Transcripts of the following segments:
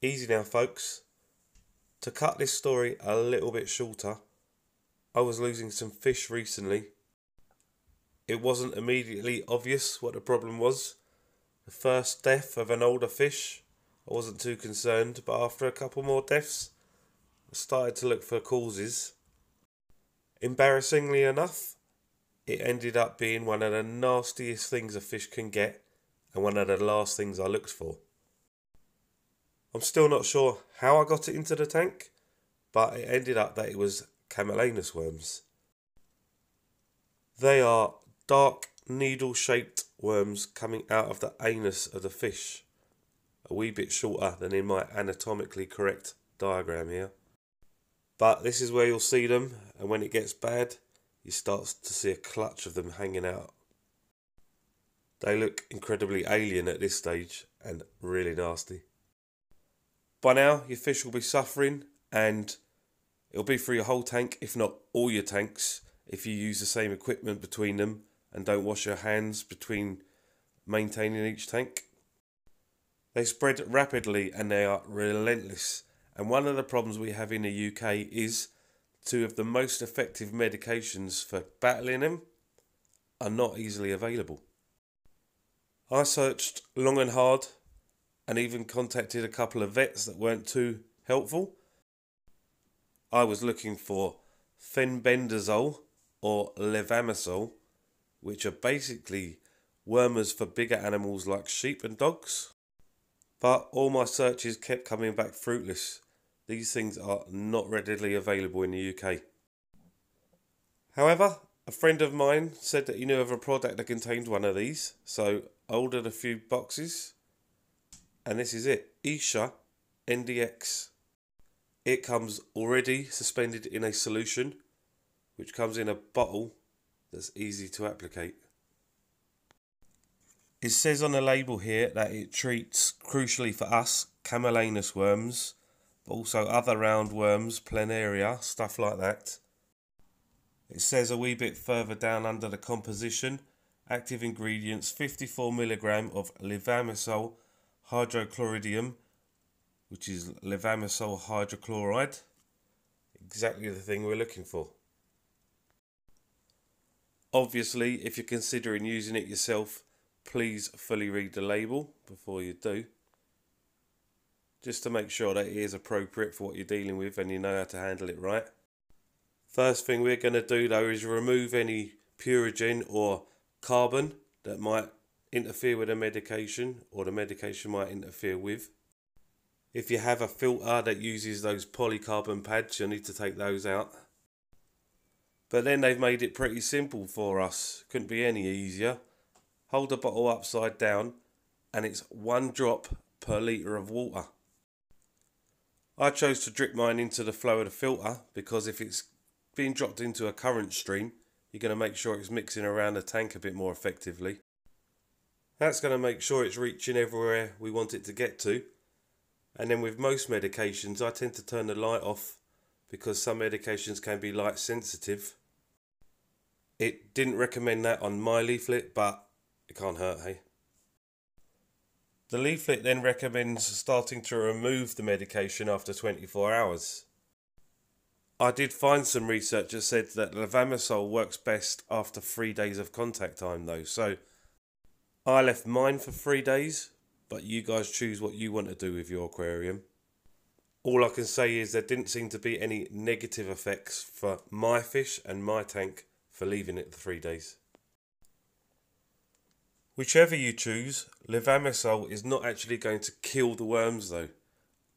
Easy now, folks. To cut this story a little bit shorter, I was losing some fish recently. It wasn't immediately obvious what the problem was. The first death of an older fish, I wasn't too concerned, but after a couple more deaths, I started to look for causes. Embarrassingly enough, it ended up being one of the nastiest things a fish can get and one of the last things I looked for. I'm still not sure how I got it into the tank, but it ended up that it was Camallanus worms. They are dark needle shaped worms coming out of the anus of the fish, a wee bit shorter than in my anatomically correct diagram here. But this is where you'll see them, and when it gets bad, you start to see a clutch of them hanging out. They look incredibly alien at this stage and really nasty. By now, your fish will be suffering and it'll be for your whole tank, if not all your tanks, if you use the same equipment between them and don't wash your hands between maintaining each tank. They spread rapidly and they are relentless. And one of the problems we have in the UK is two of the most effective medications for battling them are not easily available. I searched long and hard and even contacted a couple of vets that weren't too helpful. I was looking for fenbendazole or levamisole, which are basically wormers for bigger animals like sheep and dogs. But all my searches kept coming back fruitless. These things are not readily available in the UK. However, a friend of mine said that he knew of a product that contained one of these, so I ordered a few boxes, and this is it Esha NDX. It comes already suspended in a solution, which comes in a bottle that's easy to applicate. It says on the label here that it treats, crucially for us, Camallanus worms, but also other roundworms, planaria, stuff like that. It says a wee bit further down under the composition active ingredients 54 milligram of levamisole hydrochloridium, which is levamisole hydrochloride. Exactly the thing we're looking for. Obviously, if you're considering using it yourself, please fully read the label before you do. Just to make sure that it is appropriate for what you're dealing with and you know how to handle it right. First thing we're going to do though is remove any purigen or carbon that might interfere with the medication or the medication might interfere with. If you have a filter that uses those polycarbon pads, you'll need to take those out. But then they've made it pretty simple for us. Couldn't be any easier. Hold the bottle upside down and it's one drop per litre of water. I chose to drip mine into the flow of the filter because if it's being dropped into a current stream, you're going to make sure it's mixing around the tank a bit more effectively. That's going to make sure it's reaching everywhere we want it to get to. And then with most medications, I tend to turn the light off because some medications can be light sensitive. It didn't recommend that on my leaflet, but it can't hurt, hey? The leaflet then recommends starting to remove the medication after 24 hours. I did find some research that said that levamisole works best after three days of contact time, though. So I left mine for three days, but you guys choose what you want to do with your aquarium. All I can say is there didn't seem to be any negative effects for my fish and my tank for leaving it the three days. Whichever you choose, levamisole is not actually going to kill the worms though.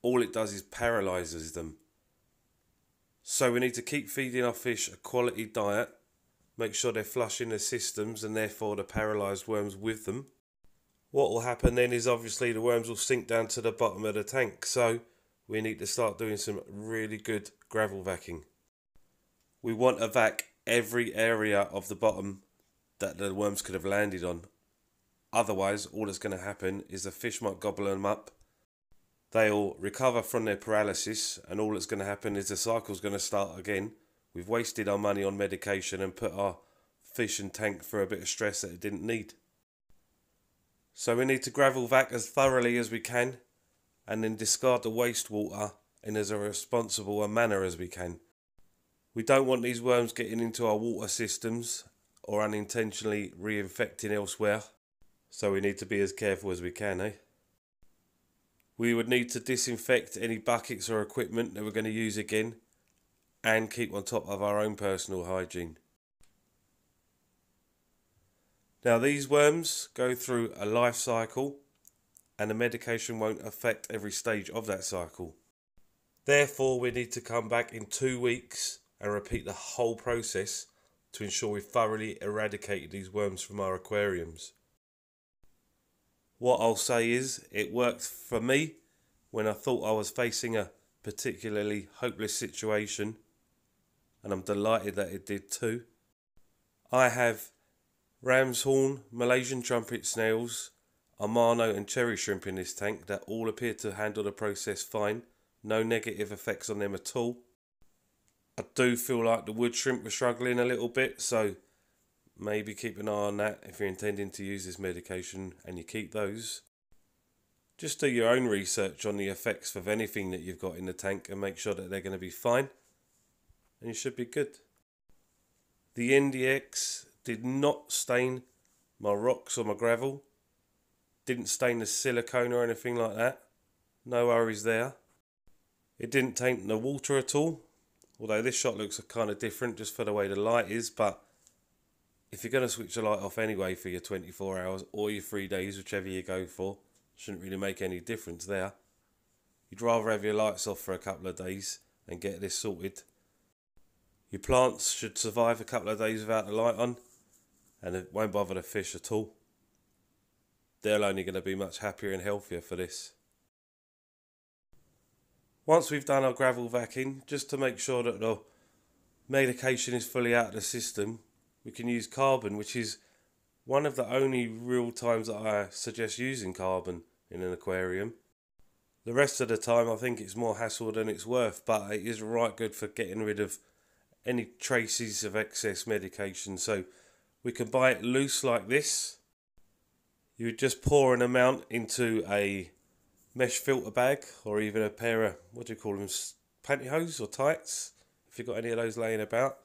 All it does is paralyzes them so we need to keep feeding our fish a quality diet, make sure they're flushing their systems and therefore the paralysed worms with them. What will happen then is obviously the worms will sink down to the bottom of the tank, so we need to start doing some really good gravel vacuuming. We want to vac every area of the bottom that the worms could have landed on. Otherwise, all that's going to happen is the fish might gobble them up they'll recover from their paralysis, and all that's going to happen is the cycle's going to start again. We've wasted our money on medication and put our fish and tank through a bit of stress that it didn't need. So we need to gravel vac as thoroughly as we can, and then discard the wastewater in as a responsible a manner as we can. We don't want these worms getting into our water systems or unintentionally reinfecting elsewhere, so we need to be as careful as we can, eh? We would need to disinfect any buckets or equipment that we're going to use again and keep on top of our own personal hygiene. Now, these worms go through a life cycle and the medication won't affect every stage of that cycle. Therefore, we need to come back in two weeks and repeat the whole process to ensure we thoroughly eradicated these worms from our aquariums. What I'll say is, it worked for me when I thought I was facing a particularly hopeless situation, and I'm delighted that it did too. I have ram's horn, Malaysian trumpet snails, Amano, and cherry shrimp in this tank that all appear to handle the process fine, no negative effects on them at all. I do feel like the wood shrimp were struggling a little bit, so maybe keep an eye on that if you're intending to use this medication and you keep those. Just do your own research on the effects of anything that you've got in the tank and make sure that they're going to be fine, and you should be good. The NDX did not stain my rocks or my gravel, didn't stain the silicone or anything like that. No worries there. It didn't taint the water at all, although this shot looks a kind of different just for the way the light is, but if you're going to switch the light off anyway for your 24 hours or your three days, whichever you go for, shouldn't really make any difference there. You'd rather have your lights off for a couple of days and get this sorted. Your plants should survive a couple of days without the light on and it won't bother the fish at all. They're only going to be much happier and healthier for this. Once we've done our gravel vacuum, just to make sure that the medication is fully out of the system, we can use carbon, which is one of the only real times that I suggest using carbon in an aquarium. The rest of the time, I think it's more hassle than it's worth, but it is right good for getting rid of any traces of excess medication. So we can buy it loose like this. You would just pour an amount into a mesh filter bag or even a pair of, what do you call them, pantyhose or tights, if you've got any of those laying about.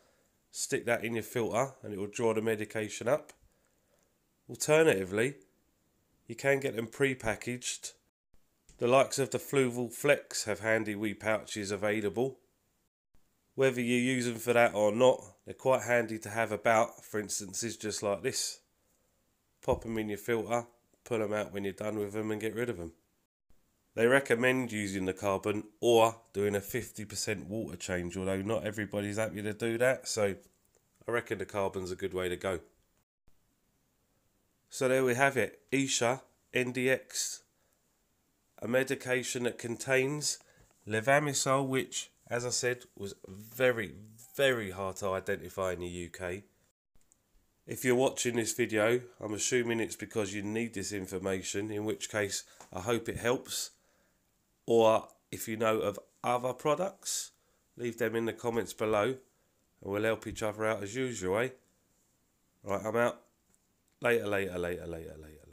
Stick that in your filter and it will draw the medication up. Alternatively, you can get them pre-packaged. The likes of the Fluval Flex have handy wee pouches available. Whether you use them for that or not, they're quite handy to have about, for instances just like this. Pop them in your filter, pull them out when you're done with them and get rid of them. They recommend using the carbon or doing a 50% water change, although not everybody's happy to do that, so I reckon the carbon's a good way to go. So there we have it, Esha NDX, a medication that contains levamisole, which, as I said, was very, very hard to identify in the UK. If you're watching this video, I'm assuming it's because you need this information, in which case I hope it helps or if you know of other products, leave them in the comments below and we'll help each other out as usual, eh? Right, I'm out. Later, later, later, later, later.